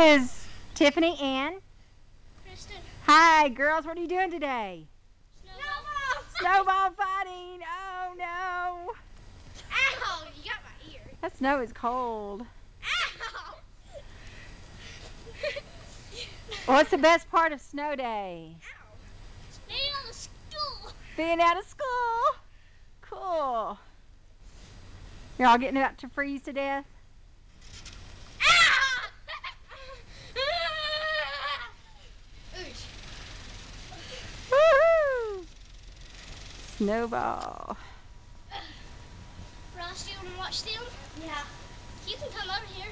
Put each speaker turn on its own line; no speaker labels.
is Tiffany Ann.
Kristen.
Hi, girls. What are you doing today?
Snowball.
Snowball fighting. Oh no.
Ow! You got my ear.
That snow is cold.
Ow!
What's the best part of snow day?
Ow! Staying on the stool.
Being out of school. Cool. You're all getting about to freeze to death? Snowball.
Roz, do you want to watch them? Yeah. You can come over here.